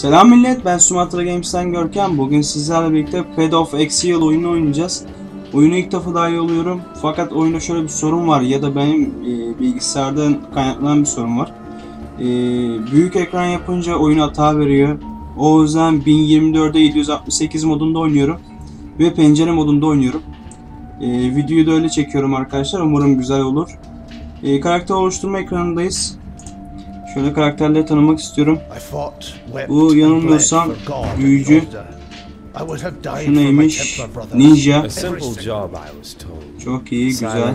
Selam millet, ben Sumatra Games'ten Görkem. Bugün sizlerle birlikte Pad of Exile oyunu oynayacağız. Oyunu ilk defa dahil oluyorum. Fakat oyunda şöyle bir sorun var ya da benim e, bilgisayardan kaynaklanan bir sorun var. E, büyük ekran yapınca oyun hata veriyor. O yüzden 1024'de 768 modunda oynuyorum. Ve pencere modunda oynuyorum. E, videoyu da öyle çekiyorum arkadaşlar. Umarım güzel olur. E, karakter oluşturma ekranındayız. Şöyle karakterleri tanımak istiyorum. Bu yanılmıyorsam büyücü. Şu neymiş? Ninja. A simple job, I was told. Çok iyi, güzel.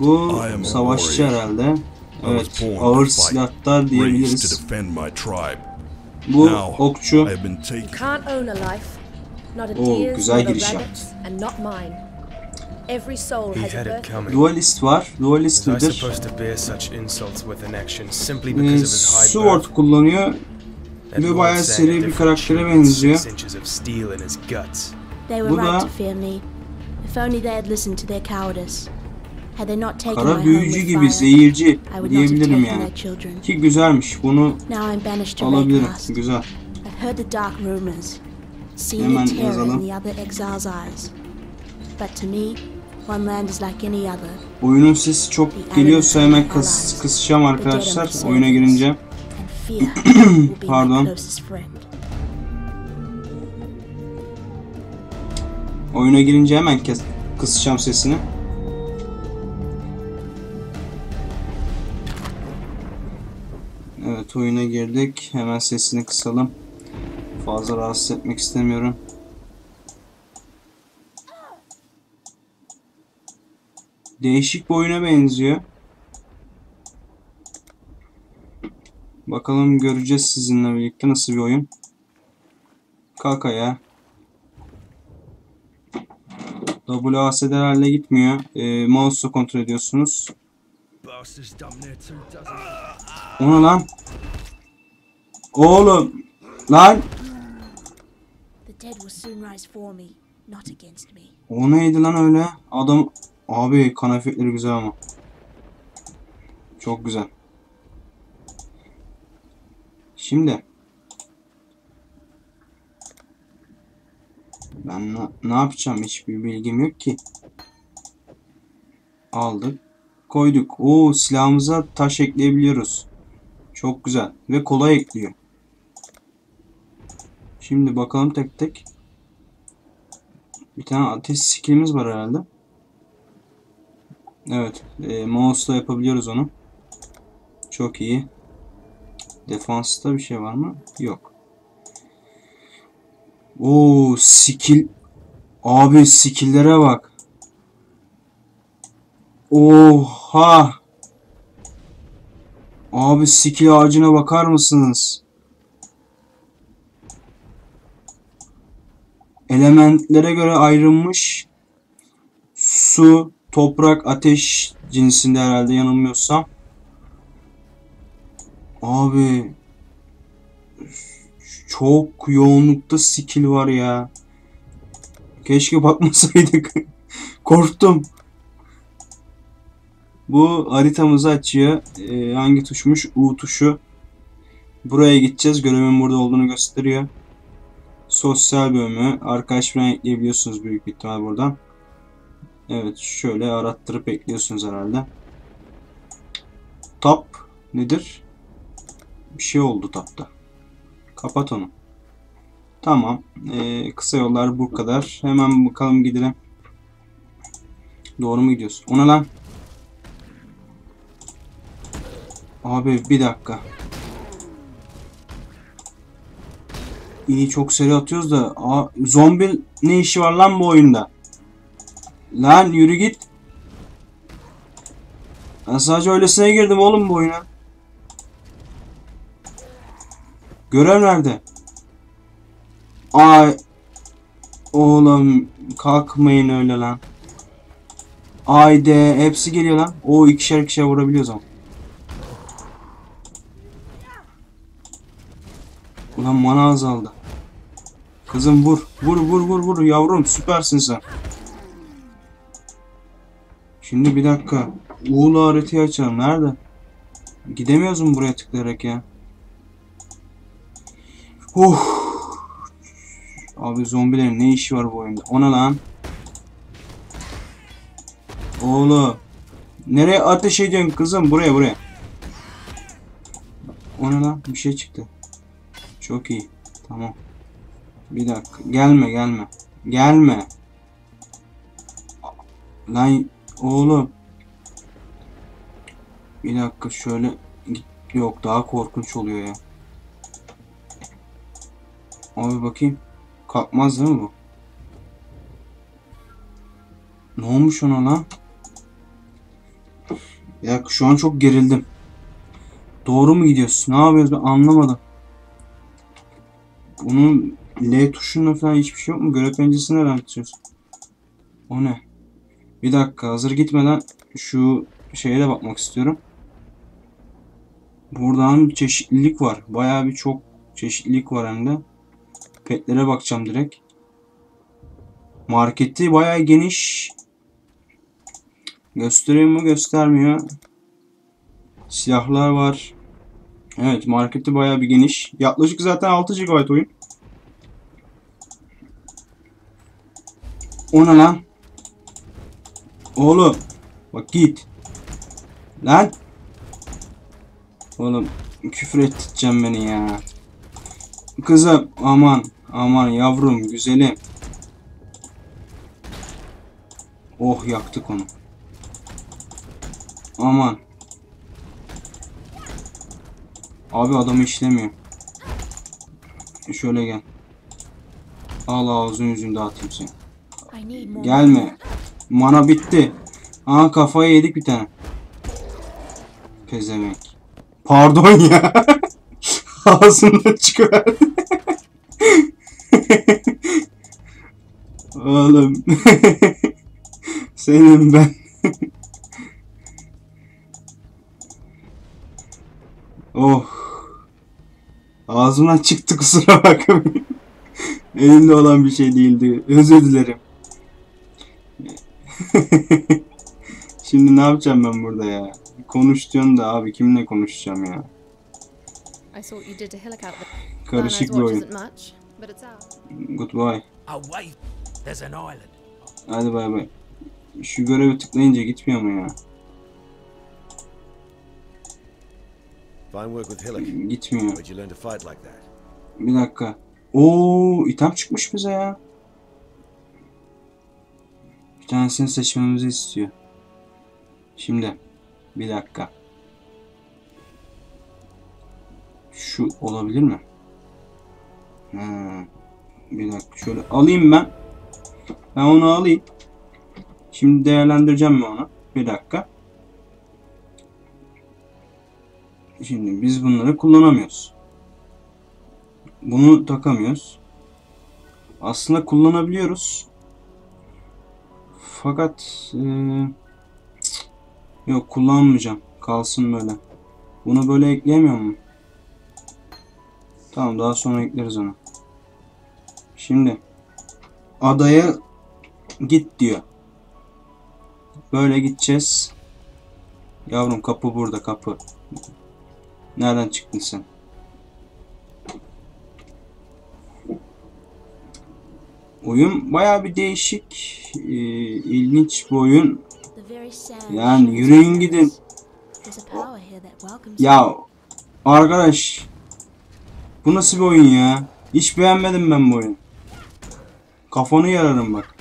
Bu savaşçı herhalde. Evet, ağır silahlar diyebiliriz. Bu okçu. Oo, güzel giriş yaptı. Dualist var. Dualist nedir? supposed to bear such insults with an action simply Ee, because of his high sword birth? kullanıyor. Ve bayağı seri bir karaktere benziyor. six inches of steel in his guts. They were Bu da- right to fear me. If only they had listened to their cowardice. Had they not taken Kara büyücü gibi zehirci I would not have diyebilirim yani. their children. Ki güzelmiş. Bunu Now I'm banished to alabilirim. Güzel. I've heard the dark rumors, seen Hemen the terror yazalım. in the other exiles' eyes. But to me, Oyunun sesi çok geliyorsa hemen kıs, kısacağım arkadaşlar oyuna girince. Pardon. Oyuna girince hemen kes, kısacağım sesini. Evet oyuna girdik. Hemen sesini kısalım. Fazla rahatsız etmek istemiyorum. Değişik bir oyuna benziyor. Bakalım göreceğiz sizinle birlikte nasıl bir oyun. Kalk ayağa. WASD'lerle gitmiyor. E, mouse'la kontrol ediyorsunuz. O ne lan? Oğlum. Lan. O neydi lan öyle? Adam. Abi kan efektleri güzel ama. Çok güzel. Şimdi. Ben na- ne yapacağım? Hiçbir bilgim yok ki. Aldık. Koyduk. Oo silahımıza taş ekleyebiliyoruz. Çok güzel. Ve kolay ekliyor. Şimdi bakalım tek tek. Bir tane ateş skillimiz var herhalde. Evet. E, mouse'la yapabiliyoruz onu. Çok iyi. Defansta bir şey var mı? Yok. Oo skill. Abi skill'lere bak. Oha. Abi skill ağacına bakar mısınız? Elementlere göre ayrılmış. Su, toprak, ateş cinsinde herhalde yanılmıyorsam. Abi çok yoğunlukta skill var ya. Keşke bakmasaydık. Korktum. Bu haritamızı açıyor. Ee, hangi tuşmuş? U tuşu. Buraya gideceğiz. Görevin burada olduğunu gösteriyor. Sosyal bölümü. Arkadaş falan ekleyebiliyorsunuz büyük ihtimal buradan. Evet şöyle arattırıp ekliyorsunuz herhalde. Top nedir? Bir şey oldu tapta. Kapat onu. Tamam. Ee, kısa yollar bu kadar. Hemen bakalım gidelim. Doğru mu gidiyoruz? Ona lan. Abi bir dakika. İyi çok seri atıyoruz da. Aa, zombi ne işi var lan bu oyunda? Lan yürü git. Ben sadece öylesine girdim oğlum bu oyuna. Görev nerede? Ay. Oğlum kalkmayın öyle lan. Ayde hepsi geliyor lan. O ikişer ikişer vurabiliyoruz ama. Ulan mana azaldı. Kızım vur. Vur vur vur vur yavrum süpersin sen. Şimdi bir dakika. Uğurlu haritayı açalım. Nerede? Gidemiyoruz mu buraya tıklayarak ya? Oh. Abi zombilerin ne işi var bu oyunda? O ne lan? Oğlum. Nereye ateş ediyorsun kızım? Buraya buraya. O ne lan? Bir şey çıktı. Çok iyi. Tamam. Bir dakika. Gelme gelme. Gelme. Lan oğlum. Bir dakika şöyle. Yok daha korkunç oluyor ya. Abi bakayım. Kalkmaz değil mi bu? Ne olmuş ona lan? Ya şu an çok gerildim. Doğru mu gidiyorsun? Ne yapıyoruz ben anlamadım. Bunun L tuşunda falan hiçbir şey yok mu? Görev penceresini nereden tutuyorsun? O ne? Bir dakika hazır gitmeden şu şeye de bakmak istiyorum. Buradan çeşitlilik var. Bayağı bir çok çeşitlilik var hem de. Petlere bakacağım direkt. Marketi bayağı geniş. Gösteriyor mu göstermiyor. Silahlar var. Evet marketi bayağı bir geniş. Yaklaşık zaten 6 GB oyun. O ne lan? Oğlum. Bak git. Lan. Oğlum küfür ettireceğim beni ya. Kızım aman aman yavrum güzelim. Oh yaktık onu. Aman. Abi adamı işlemiyor. Şöyle gel. Al ağzını yüzünü dağıtayım seni. Gelme. Mana bitti. Aha kafayı yedik bir tane. Pezemek. Pardon ya. Ağzından çıkıverdi. Oğlum. Senin ben. oh. Ağzımdan çıktı kusura bakmayın. Elimde olan bir şey değildi. Özür dilerim. Şimdi ne yapacağım ben burada ya? Konuş diyorsun da abi kimle konuşacağım ya? I thought you did a hillock out there. Karışık bir oyun. isn't much, but it's out. Goodbye. Away, there's an island. Hadi bay bay. Şu görevi tıklayınca gitmiyor mu ya? Fine work with Hillock. Gitmiyor. Where'd you learn to fight like that? Bir dakika. Oo, item çıkmış bize ya. Bir tanesini seçmemizi istiyor. Şimdi bir dakika. Şu olabilir mi? Ha, bir dakika şöyle alayım ben. Ben onu alayım. Şimdi değerlendireceğim ben onu. Bir dakika. Şimdi biz bunları kullanamıyoruz. Bunu takamıyoruz. Aslında kullanabiliyoruz. Fakat cık, yok kullanmayacağım. Kalsın böyle. Bunu böyle ekleyemiyor mu? Tamam daha sonra ekleriz onu. Şimdi adaya git diyor. Böyle gideceğiz. Yavrum kapı burada kapı. Nereden çıktın sen? Oyun baya bir değişik, e, ilginç bir oyun. Yani yürüyün gidin. Ya arkadaş, bu nasıl bir oyun ya? Hiç beğenmedim ben bu oyunu. Kafanı yararım bak.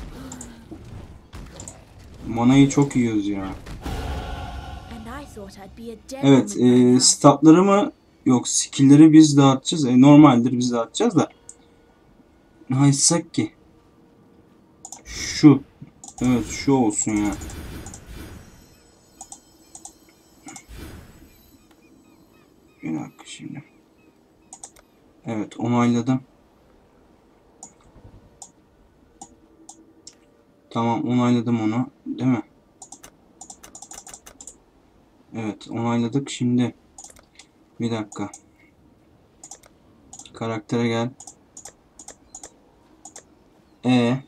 Manayı çok yiyoruz ya. Evet, e, statları mı? Yok, skill'leri biz dağıtacağız. E, normaldir biz dağıtacağız da. Ne açsak ki? Şu. Evet, şu olsun ya. Bir dakika şimdi. Evet, onayladım. Tamam, onayladım onu. Değil mi? Evet onayladık şimdi. Bir dakika. Karaktere gel. E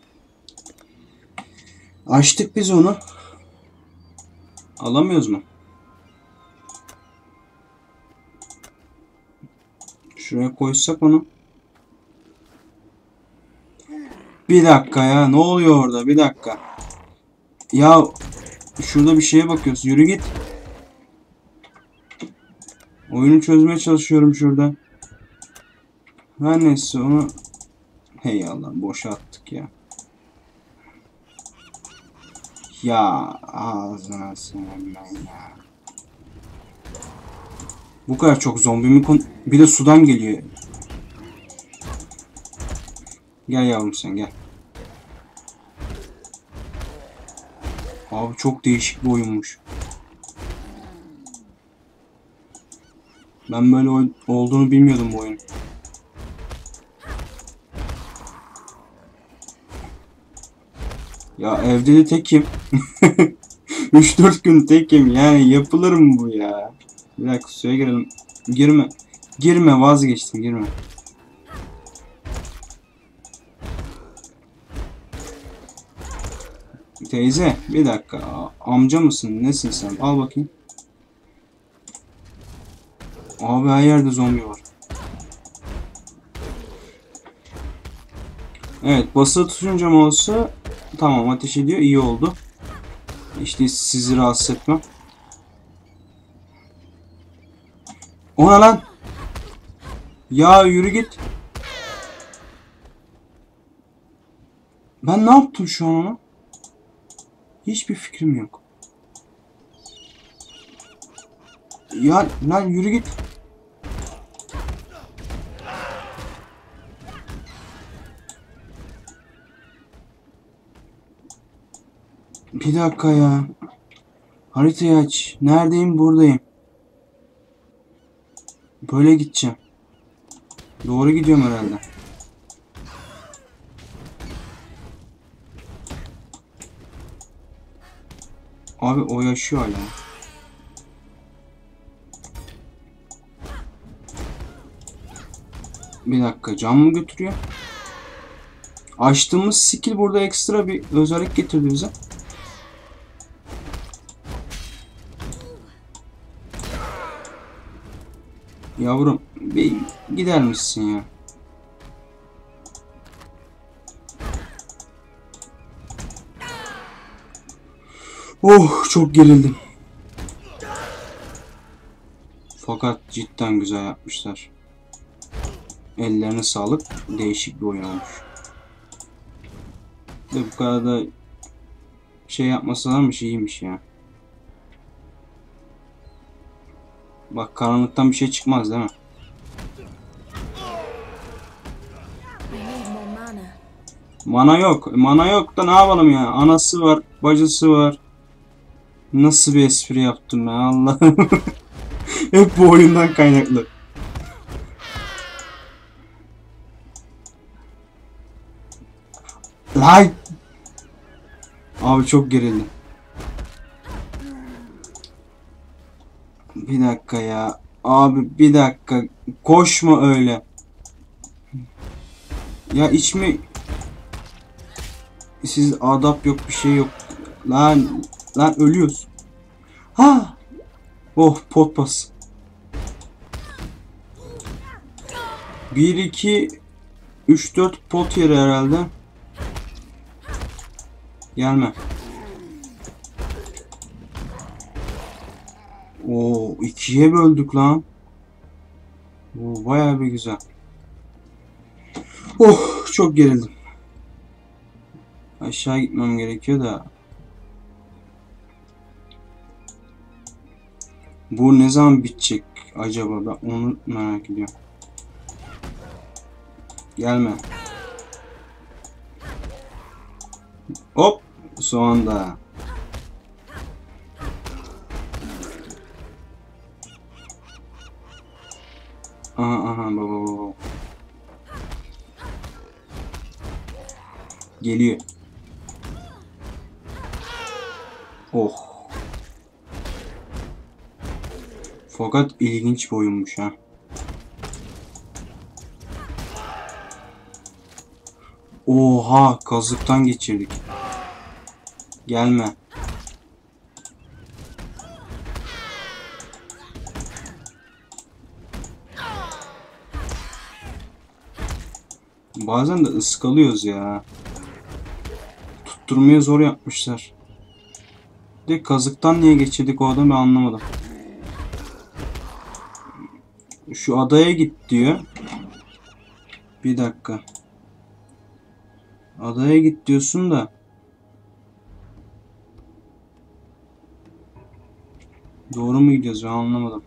Açtık biz onu. Alamıyoruz mu? Şuraya koysak onu. Bir dakika ya ne oluyor orada bir dakika. Ya şurada bir şeye bakıyoruz yürü git. Oyunu çözmeye çalışıyorum şurada. Her neyse onu Hey Allah boşa attık ya. Ya ağzına ben ya. Bu kadar çok zombi mi kon... Bir de sudan geliyor. Gel yavrum sen gel. Abi çok değişik bir oyunmuş. Ben böyle olduğunu bilmiyordum bu oyun. Ya evde de tekim. 3-4 gün tekim yani yapılır mı bu ya? Bir dakika suya girelim. Girme. Girme vazgeçtim girme. Teyze bir dakika amca mısın nesin sen al bakayım. Abi her yerde zombi var. Evet basılı tutunca mouse'u tamam ateş ediyor iyi oldu. İşte sizi rahatsız etmem. O ne lan? Ya yürü git. Ben ne yaptım şu an ona? Hiçbir fikrim yok. Ya lan yürü git. Bir dakika ya. Haritayı aç. Neredeyim? Buradayım. Böyle gideceğim. Doğru gidiyorum herhalde. Abi o yaşıyor hala. Bir dakika can mı götürüyor? Açtığımız skill burada ekstra bir özellik getirdi bize. Yavrum bir gider misin ya? Oh çok gerildim. Fakat cidden güzel yapmışlar. Ellerine sağlık. Değişik bir oyun olmuş. De bu kadar da şey yapmasalarmış iyiymiş ya. Bak karanlıktan bir şey çıkmaz değil mi? Mana. Yok. Mana yok da ne yapalım ya? Anası var, bacısı var. Nasıl bir espri yaptım ya Allah'ım. Hep bu oyundan kaynaklı. Lan! Abi çok gerildim. Bir dakika ya. Abi bir dakika. Koşma öyle. Ya iç mi? Siz adap yok bir şey yok. Lan lan ölüyoruz. Ha! Oh pot bas. 1 2 3 4 pot yeri herhalde. Gelme. Oo ikiye böldük lan. Oo bayağı bir güzel. Oh çok gerildim. Aşağı gitmem gerekiyor da. Bu ne zaman bitecek acaba? Ben onu merak ediyorum. Gelme. Hop. Sonunda. Aha aha baba baba. Geliyor. Oh. Fakat ilginç bir oyunmuş ha. Oha kazıktan geçirdik. Gelme. Bazen de ıskalıyoruz ya. Tutturmaya zor yapmışlar. De kazıktan niye geçirdik o adamı anlamadım. Şu adaya git diyor. Bir dakika. Adaya git diyorsun da. Doğru mu gidiyoruz ben anlamadım.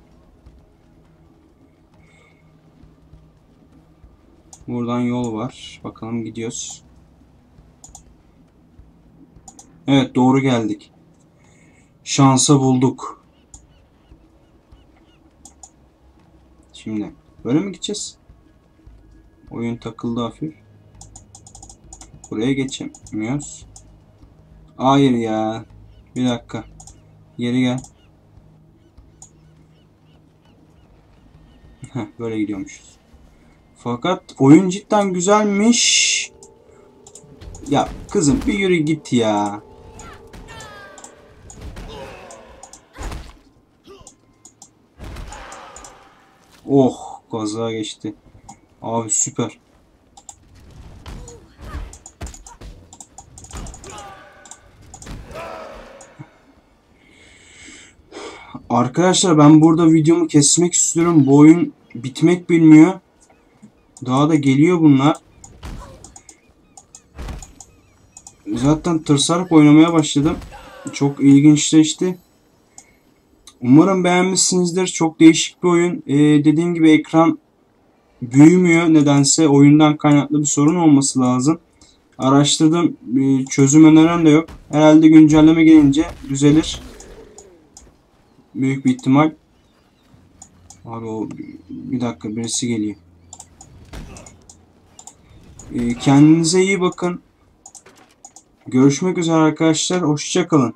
Buradan yol var. Bakalım gidiyoruz. Evet doğru geldik. Şansa bulduk. Şimdi böyle mi gideceğiz? Oyun takıldı hafif. Buraya geçemiyoruz. Hayır ya. Bir dakika. Geri gel. Heh, böyle gidiyormuşuz. Fakat oyun cidden güzelmiş. Ya kızım bir yürü git ya. Oh kaza geçti. Abi süper. Arkadaşlar ben burada videomu kesmek istiyorum. Bu oyun bitmek bilmiyor. Daha da geliyor bunlar. Zaten tırsarak oynamaya başladım. Çok ilginçleşti. Umarım beğenmişsinizdir. Çok değişik bir oyun. Ee, dediğim gibi ekran büyümüyor. Nedense oyundan kaynaklı bir sorun olması lazım. Araştırdım. Ee, çözüm öneren de yok. Herhalde güncelleme gelince düzelir. Büyük bir ihtimal. Abi o bir dakika birisi geliyor. Ee, kendinize iyi bakın. Görüşmek üzere arkadaşlar. Hoşçakalın.